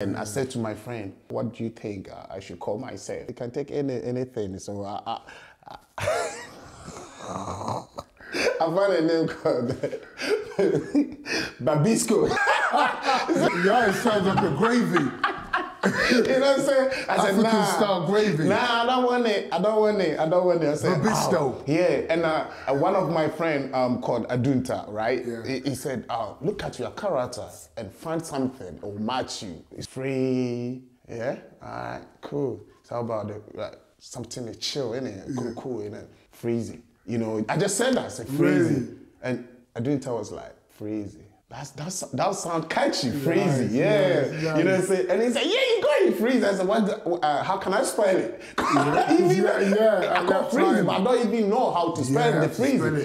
And I said to my friend, "What do you think uh, I should call myself? You can take any anything." So I, I, I, found a name called Babisco. It sounds like a gravy. You know what I'm saying? I said, African nah, style gravy. Nah, I don't want it. I don't want it. I don't want it. I said, Robusto. "Oh." Yeah, and uh, uh, one of my friend um, called Adunta, right? Yeah. He, he said, oh, look at your character and find something that will match you. It's free. Yeah. All right. Cool. So how about it? Like, something to chill, innit? Cool, cool, innit? Freezy. You know, I just said that. I said freezy, Really? and Adunta was like freezy. That's that's that sound catchy, freezy, Nice, yeah. nice, You know what I'm saying? And he said, "Yeah, you got it, freeze." I said, "What? The, uh, how can I spell it?" even, Yeah, yeah, I got freeze, but I don't even know how to spell Yeah, the freeze.